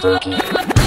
Sticky.